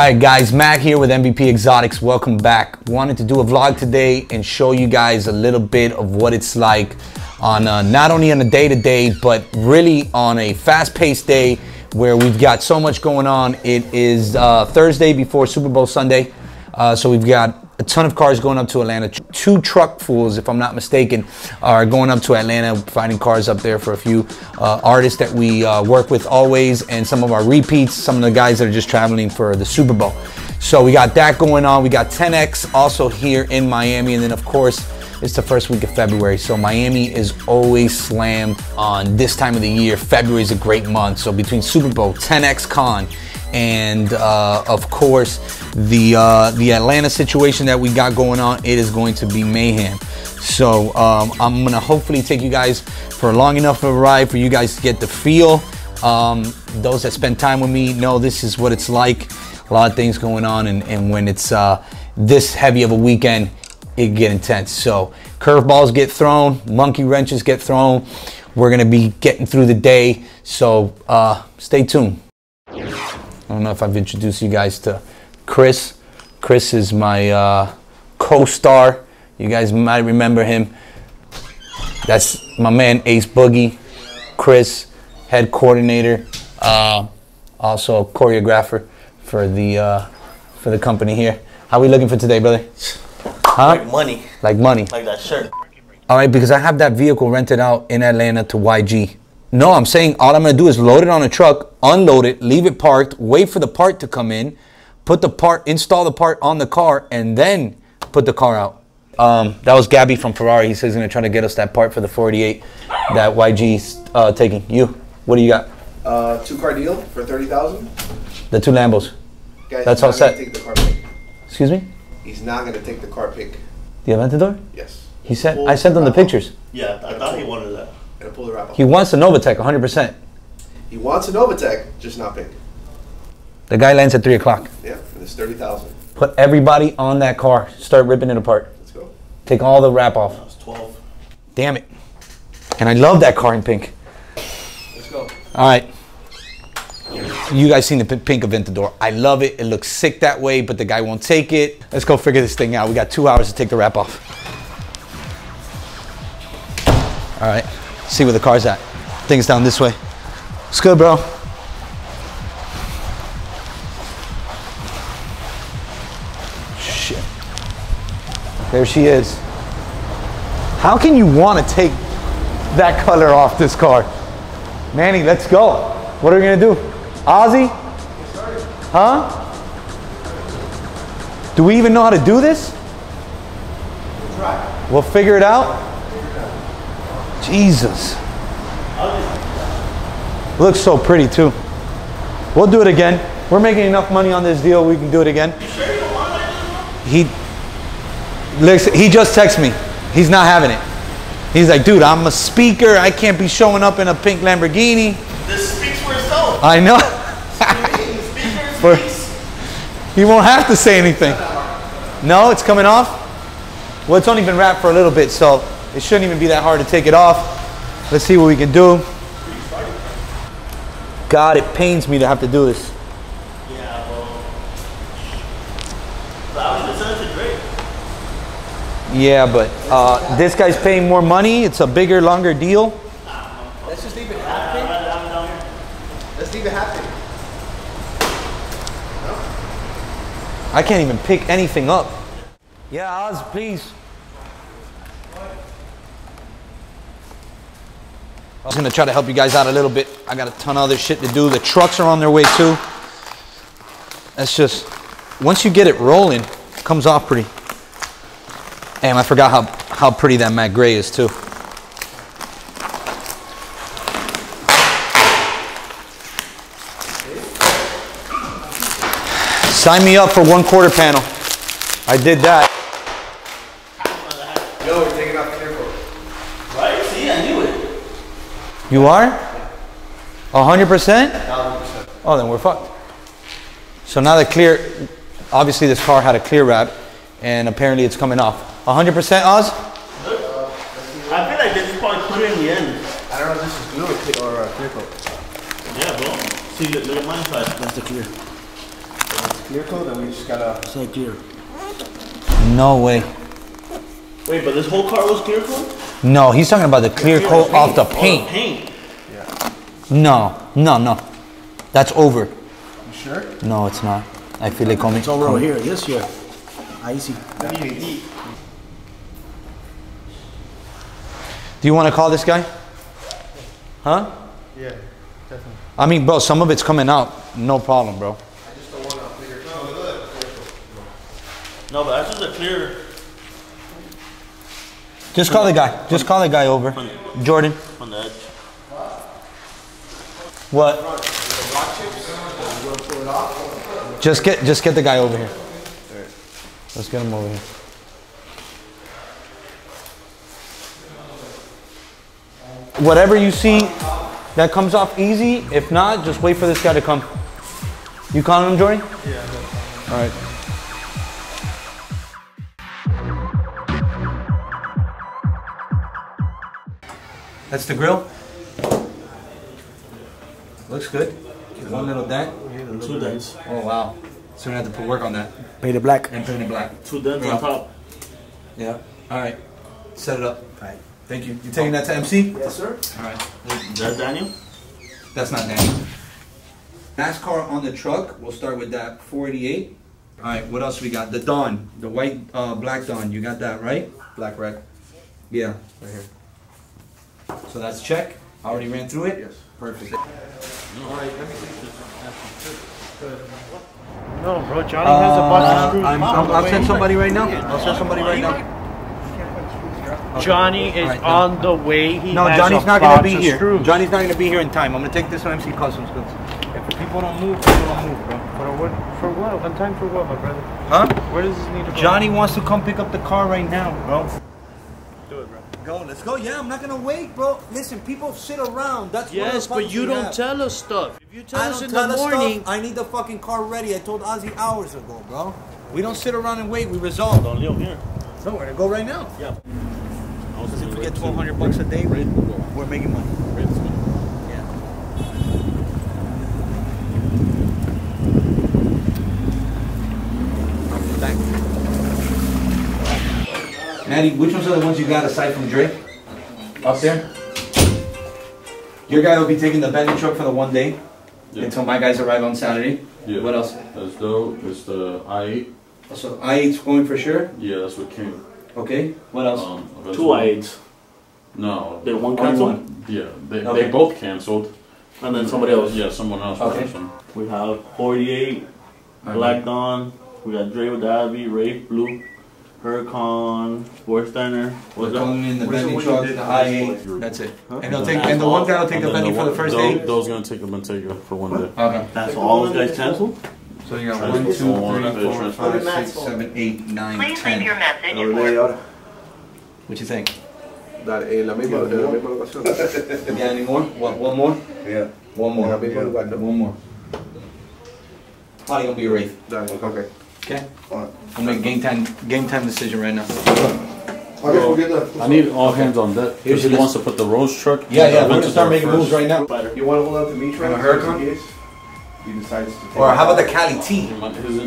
right, guys, Matt here with MVP Exotics. Welcome back. Wanted to do a vlog today and show you guys a little bit of what it's like on uh, not only on a day to day, but really on a fast paced day where we've got so much going on. It is uh, Thursday before Super Bowl Sunday. Uh, so we've got a ton of cars going up to Atlanta. Two truck fools, if I'm not mistaken, are going up to Atlanta, finding cars up there for a few uh, artists that we uh, work with always, and some of our repeats, some of the guys that are just traveling for the Super Bowl. So we got that going on. We got 10X also here in Miami, and then of course, it's the first week of February. So Miami is always slammed on this time of the year. February is a great month. So between Super Bowl, 10X Con, and uh, of course the uh, the Atlanta situation that we got going on, it is going to be mayhem. So um, I'm gonna hopefully take you guys for a long enough of a ride for you guys to get the feel. Um, those that spend time with me know this is what it's like. A lot of things going on, and, and when it's uh, this heavy of a weekend, it get intense. So curveballs get thrown, monkey wrenches get thrown. We're gonna be getting through the day, so uh, stay tuned. I don't know if I've introduced you guys to Chris. Chris is my uh, co-star. You guys might remember him. That's my man Ace Boogie. Chris, head coordinator, uh, also choreographer for the uh, for the company here. How we looking for today, brother? Huh? Like money. Like money. Like that shirt. All right, because I have that vehicle rented out in Atlanta to YG. No, I'm saying all I'm gonna do is load it on a truck, unload it, leave it parked, wait for the part to come in, put the part, install the part on the car, and then put the car out. Um, that was Gabby from Ferrari. He says he's gonna try to get us that part for the 48 that YG's uh, taking. You, what do you got? Uh, two car deal for thirty thousand. The two Lambos. Guys, That's he's all not set. Take the car pick. Excuse me? He's not gonna take the car pick. The Aventador? Yes. He said I sent him the pictures. Yeah, I thought he wanted that. Gonna pull the wrap off. He wants a Novatech 100%. He wants a Novatech, just not pick. The guy lands at three o'clock. Yeah, and it's thirty thousand. Put everybody on that car. Start ripping it apart. Let's go. Take all the wrap off. That was 12. Damn it. And I love that car in pink. Let's go. All right. You guys seen the pink Aventador. I love it. It looks sick that way, but the guy won't take it. Let's go figure this thing out. We got two hours to take the wrap off. All right. See where the car's at. Thing's down this way. It's good, bro. Shit. There she is. How can you want to take that color off this car? Manny, let's go. What are we gonna do? Ozzy? Huh? Do we even know how to do this? We'll figure it out. Jesus. Looks so pretty too. We'll do it again. We're making enough money on this deal. We can do it again. He, he just texted me. He's not having it. He's like, dude, I'm a speaker. I can't be showing up in a pink Lamborghini. This speaks for itself. I know. For-. He won't have to say anything. No, it's coming off. Well, it's only been wrapped for a little bit, so it shouldn't even be that hard to take it off. Let's see what we can do. God, it pains me to have to do this. Yeah, well. The option percentage is great. Yeah, but uh, this guy's paying more money. It's a bigger, longer deal. Let's just leave it half pick. Let's leave it half pick. I can't even pick anything up. Yeah, Oz, please. I was gonna try to help you guys out a little bit. I got a ton of other shit to do. The trucks are on their way too. That's just, once you get it rolling, it comes off pretty. Damn, I forgot how, how pretty that matte gray is too. Sign me up for one quarter panel. I did that. Yo, we're taking off clear coat. Right? See, I knew it. You are? A hundred percent? Oh, then we're fucked. So now the clear, obviously this car had a clear wrap, and apparently it's coming off. A hundred percent, Oz? I feel like they just probably put it in the end. I don't know if this is glue or, clear- or uh, clear coat. Yeah, bro. See, look, look at my side. That's the clear. clear coat, and we just gotta. Say clear. No way. Wait, but this whole car was clear coat? No, he's talking about the clear coat off the Oh, paint. paint. No, no, no. That's over. You sure? No, it's not. I feel like coming. It's over over here. this here. Ahí sí. Do you want to call this guy? Huh? Yeah, definitely. I mean, bro, some of it's coming out. No problem, bro. I just don't want a clear coat. No, no, no. No, but that's just a clear Just call the guy. Just call the guy over. Jordan. on the edge. What? Just get just get the guy over here. Let's get him over here. Whatever you see that comes off easy, if not, just wait for this guy to come. You calling him, Jordan? Yeah. All right. That's the grill. Looks good. One little dent. Two dents. Oh wow. So we're gonna have to put work on that Paint it black. and paint it black. Two dents Yeah. on top. Yeah. All right. Set it up. Alright. Thank you. You taking that to MC? Yes, sir. All right. That's Daniel? That's not Danny. NASCAR on the truck. We'll start with that 488. All right. What else we got? The Dawn, the white, uh, black Dawn. You got that right? Black red. Yeah. Right here. So that's check. I already ran through it. Yes. Perfect. No, bro, Johnny has a bunch of screws. Uh, I'm, on I'm, the I'll send somebody right now. I'll send somebody right now. Johnny is Alright, then. on the way. He No, has Johnny's a not gonna be here. Screws. Johnny's not gonna be here in time. I'm gonna take this to MC Customs goods. If the people don't move, people don't move, bro. For what? For what? On time for what, my brother? Huh? Where does this need to go? Johnny wants to come pick up the car right now, bro. Do it, bro. Go, let's go. Yeah, I'm not gonna wait, bro. Listen, people sit around. That's one Yes, but you don't have. tell us stuff. If you tell I us don't in tell the morning, stuff. I need the fucking car ready. I told Ozzy hours ago, bro. We don't sit around and wait. We resolve. Don Leo here. No, we're gonna go right now. Yeah. Because if we get 1,200 bucks a day, we're, we're making money. Maddie, which ones are the ones you got aside from Drake? Up there? Your guy will be taking the Bentley truck for the one day Yeah. until my guys arrive on Saturday. Yeah. What else? That's dope. It's the I8. So I8's going for sure. Yeah, that's what came. Okay. What else? Um, Two I8s. No. They one canceled? one. Yeah, they, Okay. they both canceled. And then somebody else. Yeah, someone else. Okay. person. We have 48, Black Dawn. We got Dre with the Abbey, Rafe Blue, Huracan, Sportsteiner. We're What's that? calling in the Where's the Bentley one you truck, did the last I8. That's it. Huh? And they'll take, and the one guy will take the then Bentley for the one- first those, day. Those gonna take a Bentayga for one day. Okay. That's all those guys canceled? So you got Transport one, two, for one, three, four, transport. five, six, seven, eight, nine, Please leave your ten. message Dale for. What you think? Dale, en la misma, en la misma locación. You got any more? One, one more? Yeah. One more. En la misma lugar, ¿no? One more. Probably gonna be a wraith. Dale, okay. Okay. Alright. We'll make game time, game time decision right now. Okay, forget I need all hands on deck. Here's Because he your wants to put the Rose truck. Yeah, yeah. the We're gonna start making first. moves right now. You want to hold out the beach And a right Huracan? He decides to take Or how about the Cali T?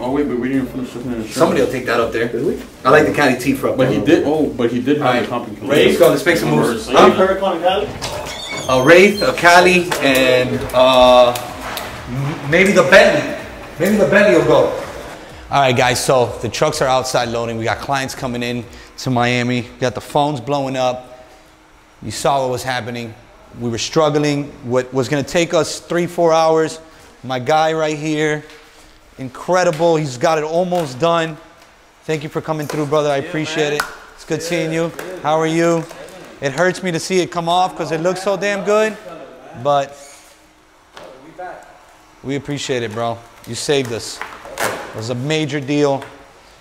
Oh wait, but we didn't finish looking at his shirt. Somebody will take that up there. Did we? I like the Cali T for up But he did. Oh, but he did have Alright. a complication. Ready? Let's go. Let's make some moves. saying Huh? that? Huracan and Cali? a Wraith, a Cali, and uh, m- maybe the Bentley. Maybe the Bentley will go. All right, guys. So the trucks are outside loading. We got clients coming in to Miami. We got the phones blowing up. You saw what was happening. We were struggling. What was going to take us three, four hours. My guy right here, incredible. He's got it almost done. Thank you for coming through, brother. I appreciate it. It's good seeing you. How are you? It hurts me to see it come off because it looks so damn good, but we appreciate it, bro. You saved us. Was a major deal.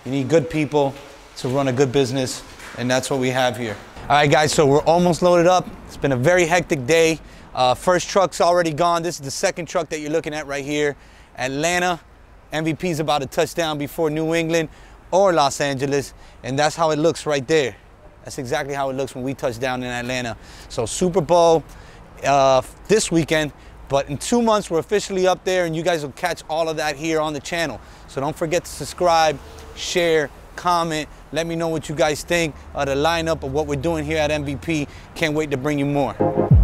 You need good people to run a good business, and that's what we have here. All right, guys, so we're almost loaded up. It's been a very hectic day. Uh, first truck's already gone. This is the second truck that you're looking at right here. Atlanta. MVP's about to touch down before New England or Los Angeles, and that's how it looks right there. That's exactly how it looks when we touch down in Atlanta. So Super Bowl uh, this weekend, But in two months, we're officially up there, and you guys will catch all of that here on the channel. So don't forget to subscribe, share, comment. Let me know what you guys think of the lineup of what we're doing here at MVP. Can't wait to bring you more.